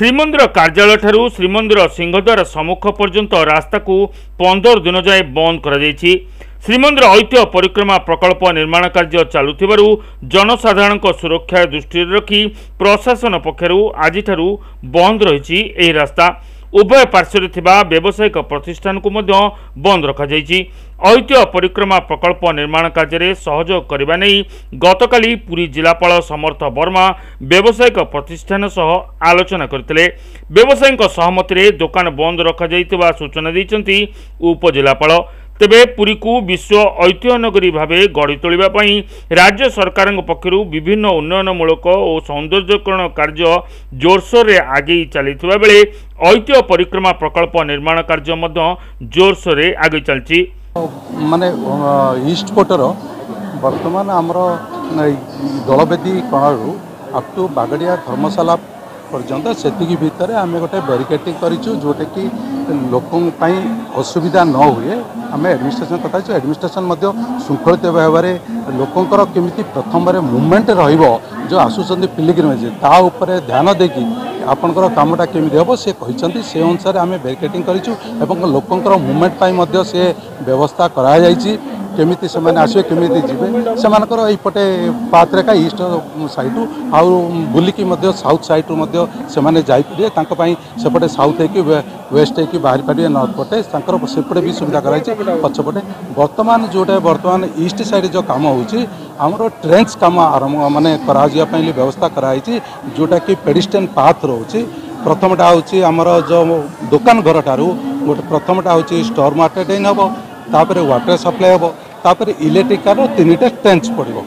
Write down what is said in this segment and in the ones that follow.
ଶ୍ରୀମନ୍ଦିର କାର୍ଯ୍ୟାଳୟଠାରୁ ଶ୍ରୀମନ୍ଦିର ସିଂହଦ୍ୱାର ସମ୍ମୁଖ ପର୍ଯ୍ୟନ୍ତ ରାସ୍ତାକୁ ପନ୍ଦର ଦିନ ଯାଏ ବନ୍ଦ କରାଯାଇଛି ଶ୍ରୀମନ୍ଦିର ଐତିହ୍ୟ ପରିକ୍ରମା ପ୍ରକଳ୍ପ ନିର୍ମାଣ କାର୍ଯ୍ୟ ଚାଲୁଥିବାରୁ ଜନସାଧାରଣଙ୍କ ସୁରକ୍ଷା ଦୃଷ୍ଟିରେ ରଖି ପ୍ରଶାସନ ପକ୍ଷରୁ ଆଜିଠାରୁ ବନ୍ଦ ରହିଛି ଏହି ରାସ୍ତା ଉଭୟ ପାର୍ଶ୍ୱରେ ଥିବା ବ୍ୟବସାୟିକ ପ୍ରତିଷ୍ଠାନକୁ ମଧ୍ୟ ବନ୍ଦ ରଖାଯାଇଛି ଐତିହ୍ୟ ପରିକ୍ରମା ପ୍ରକଳ୍ପ ନିର୍ମାଣ କାର୍ଯ୍ୟରେ ସହଯୋଗ କରିବା ନେଇ ଗତକାଲି ପୁରୀ ଜିଲ୍ଲାପାଳ ସମର୍ଥ ବର୍ମା ବ୍ୟବସାୟିକ ପ୍ରତିଷ୍ଠାନ ସହ ଆଲୋଚନା କରିଥିଲେ ବ୍ୟବସାୟୀଙ୍କ ସହମତିରେ ଦୋକାନ ବନ୍ଦ ରଖାଯାଇଥିବା ସୂଚନା ଦେଇଛନ୍ତି ଉପଜିଲ୍ଲାପାଳ ତେବେ ପୁରୀକୁ ବିଶ୍ୱ ଐତିହ୍ୟ ନଗରୀ ଭାବେ ଗଢ଼ି ତୋଳିବା ପାଇଁ ରାଜ୍ୟ ସରକାରଙ୍କ ପକ୍ଷରୁ ବିଭିନ୍ନ ଉନ୍ନୟନମୂଳକ ଓ ସୌନ୍ଦର୍ଯ୍ୟକରଣ କାର୍ଯ୍ୟ ଜୋରସୋରରେ ଆଗେଇ ଚାଲିଥିବା ବେଳେ ଐତିହ୍ୟ ପରିକ୍ରମା ପ୍ରକଳ୍ପ ନିର୍ମାଣ କାର୍ଯ୍ୟ ମଧ୍ୟ ଜୋରସୋରରେ ଆଗେଇ ଚାଲିଛି ମାନେ ଇଷ୍ଟ ପଟର ବର୍ତ୍ତମାନ ଆମର ଦଳବେଦୀ କଣରୁ ଅପ୍ ଟୁ ବାଗଡ଼ିଆ ଧର୍ମଶାଳା ପର୍ଯ୍ୟନ୍ତ ସେତିକି ଭିତରେ ଆମେ ଗୋଟେ ବ୍ୟାରିକେଟିଂ କରିଛୁ ଯେଉଁଟାକି ଲୋକଙ୍କ ପାଇଁ ଅସୁବିଧା ନ ହୁଏ ଆମେ ଆଡ଼ମିନିଷ୍ଟ୍ରେସନ୍ କଥା ହେଇଛୁ ଆଡ଼ମିନିଷ୍ଟ୍ରେସନ୍ ମଧ୍ୟ ଶୃଙ୍ଖଳିତ ଭାବରେ ଲୋକଙ୍କର କେମିତି ପ୍ରଥମରେ ମୁଭମେଣ୍ଟ ରହିବ ଯେଉଁ ଆସୁଛନ୍ତି ପିଲିଗ୍ରିମେଜ୍ ତା ଉପରେ ଧ୍ୟାନ ଦେଇକି ଆପଣଙ୍କର କାମଟା କେମିତି ହେବ ସେ କହିଛନ୍ତି ସେ ଅନୁସାରେ ଆମେ ବ୍ୟାରିକେଟିଂ କରିଛୁ ଏବଂ ଲୋକଙ୍କର ମୁଭମେଣ୍ଟ ପାଇଁ ମଧ୍ୟ ସେ ବ୍ୟବସ୍ଥା କରାଯାଇଛି କେମିତି ସେମାନେ ଆସିବେ କେମିତି ଯିବେ ସେମାନଙ୍କର ଏଇପଟେ ପାତ୍ରେକା ଇଷ୍ଟ ସାଇଡ଼୍ରୁ ଆଉ ବୁଲିକି ମଧ୍ୟ ସାଉଥ୍ ସାଇଡ଼୍ରୁ ମଧ୍ୟ ସେମାନେ ଯାଇପାରିବେ ତାଙ୍କ ପାଇଁ ସେପଟେ ସାଉଥ୍ ହେଇକି ୱେଷ୍ଟ ହେଇକି ବାହାରି ପାରିବେ ନର୍ଥ ପଟେ ତାଙ୍କର ସେପଟେ ବି ସୁବିଧା କରାଯାଇଛି ପଛପଟେ ବର୍ତ୍ତମାନ ଯେଉଁଟା ବର୍ତ୍ତମାନ ଇଷ୍ଟ ସାଇଡ଼୍ ଯେଉଁ କାମ ହେଉଛି ଆମର ଟ୍ରେଞ୍ଚ କାମ ଆରମ୍ଭ ମାନେ କରାଯିବା ପାଇଁ ବ୍ୟବସ୍ଥା କରାଯାଇଛି ଯେଉଁଟାକି ପେଡ଼ିଷ୍ଟ୍ରେନ୍ ପାଥ୍ ରହୁଛି ପ୍ରଥମଟା ହେଉଛି ଆମର ଯେଉଁ ଦୋକାନ ଘରଠାରୁ ଗୋଟେ ପ୍ରଥମଟା ହେଉଛି ଷ୍ଟୋର୍ ମାର୍କେଟିଂ ହେବ ତାପରେ ୱାଟର ସପ୍ଲାଏ ହେବ ତାପରେ ଇଲେକ୍ଟ୍ରିକ୍ କାର୍ର ତିନିଟା ଟ୍ରେଞ୍ଚ ପଡ଼ିବ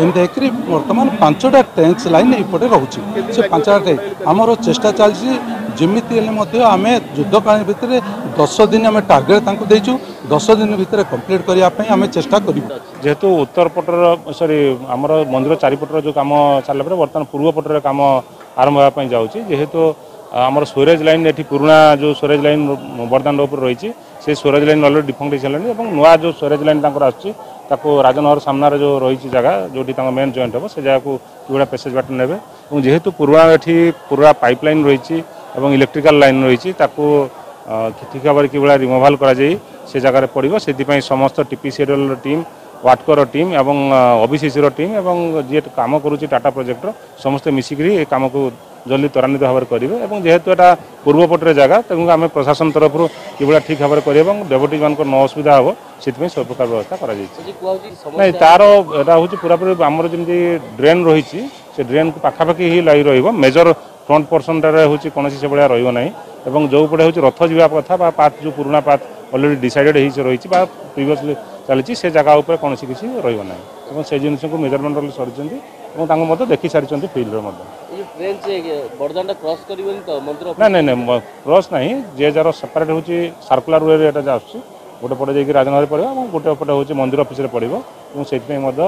ଏମିତି ହେଇକରି ବର୍ତ୍ତମାନ ପାଞ୍ଚଟା ଟ୍ରେଞ୍ଚ ଲାଇନ୍ ଏପଟେ ରହୁଛି ସେ ପାଞ୍ଚଟା ଟ୍ରେଞ୍ଚ ଆମର ଚେଷ୍ଟା ଚାଲିଛି ଯେମିତି ହେଲେ ମଧ୍ୟ ଆମେ ଯୁଦ୍ଧକାଳୀନ ଭିତରେ ଦଶ ଦିନ ଆମେ ଟାର୍ଗେଟ୍ ତାଙ୍କୁ ଦେଇଛୁ ଦଶ ଦିନ ଭିତରେ କମ୍ପ୍ଲିଟ୍ କରିବା ପାଇଁ ଆମେ ଚେଷ୍ଟା କରିବୁ ଯେହେତୁ ଉତ୍ତର ପଟର ସରି ଆମର ମନ୍ଦିର ଚାରିପଟର ଯେଉଁ କାମ ସାରିଲା ପରେ ବର୍ତ୍ତମାନ ପୂର୍ବ ପଟର କାମ ଆରମ୍ଭ ହେବା ପାଇଁ ଯାଉଛି ଯେହେତୁ আমার স্টোরেজ লাইন এটি পুরোনা যে স্টোরেজ লাইন বর্দান উপরে রয়েছে সেই স্টোরেজ লাইন অলরেডি ডিফঙ্ক্ট হয়ে সারিলেন এবং নয় যে স্টোরেজ লাইন তাঁর আসছে তাকে রাজনগর সামনার যে রয়েছে জায়গা যেটি তাঁর মেন জয়েন্ট হব সে জায়গাকে দুইটা প্যাসেজ বাট নেবে এবং যেহেতু পুরোনা এটি পুরা পাইপ লাইন রয়েছে এবং ইলেকট্রিক্যাল লাইন রয়েছে তাকে ঠিক ভাবে কিভাবে রিমোভাল করা যাই সে জায়গায় পড়ব সেই সমস্ত টিপিসিএল টিম ওয়াটকর টিম এবং ওবিসিসির টিম এবং যে কাম করুছে টাটা প্রোজেক্টর সমস্ত মিশিকি এই কামকে জলদি ত্বরান্বিত ভাবে করবে এবং যেহেতু এটা পূর্বপটের জায়গা তেমন আমি প্রশাসন তরফর কিভাবে ঠিক ভাবে করি এবং ডেপুটি মানুষ ন অসুবিধা হব সেইপাই সব প্রকার ব্যবস্থা করা না তার এটা হচ্ছে পুরাপুরি আমার যেমন ড্রেন রয়েছে সে ড্রেন পাখাপাখি হি লাগি রহব মেজর ফ্রন্ট পর্সনটার হচ্ছে কোণী সেভাবে রহব না এবং যেপটে হচ্ছে রথ যা কথা বা পাথ যে পুরোনা পাথ অলরেডি ডিসাইডেড হয়েছে রয়েছে বা প্রিভিয়সলি চালিছি সে জায়গা উপরে কোণী কিছু রহব না এবং সেই জিনিসকে মেজরমেন্ট সরিছেন এবং তাঙ্কু মধ্যে দেখি সারিছেন ফিল্ডরে মধ্যে ଟ୍ରେନ୍ ସେ ବଡ଼ଦାଣ୍ଡ କ୍ରସ୍ କରିବନି ତ ମନ୍ଦିର ନାଇଁ ନାଇଁ ନାଇଁ କ୍ରସ୍ ନାହିଁ ଯିଏ ଯାହାର ସେପାରେଟ୍ ହେଉଛି ସାର୍କୁଲାର ୱେରେ ଏଇଟା ଆସୁଛି ଗୋଟେ ପଟେ ଯାଇକି ରାଜନଗରରେ ପଡ଼ିବ ଏବଂ ଗୋଟେ ପଟେ ହେଉଛି ମନ୍ଦିର ଅଫିସରେ ପଡ଼ିବ ଏବଂ ସେଥିପାଇଁ ମଧ୍ୟ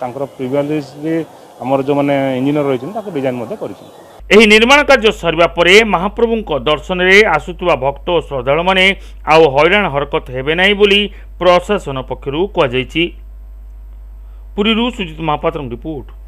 ତାଙ୍କର ପ୍ରିଭିୟସ୍ଲି ଆମର ଯେଉଁମାନେ ଇଞ୍ଜିନିୟର ରହିଛନ୍ତି ତାକୁ ଡିଜାଇନ୍ ମଧ୍ୟ କରିଛନ୍ତି ଏହି ନିର୍ମାଣ କାର୍ଯ୍ୟ ସରିବା ପରେ ମହାପ୍ରଭୁଙ୍କ ଦର୍ଶନରେ ଆସୁଥିବା ଭକ୍ତ ଓ ଶ୍ରଦ୍ଧାଳୁମାନେ ଆଉ ହଇରାଣ ହରକତ ହେବେ ନାହିଁ ବୋଲି ପ୍ରଶାସନ ପକ୍ଷରୁ କୁହାଯାଇଛି ପୁରୀରୁ ସୁଜିତ ମହାପାତ୍ରଙ୍କ ରିପୋର୍ଟ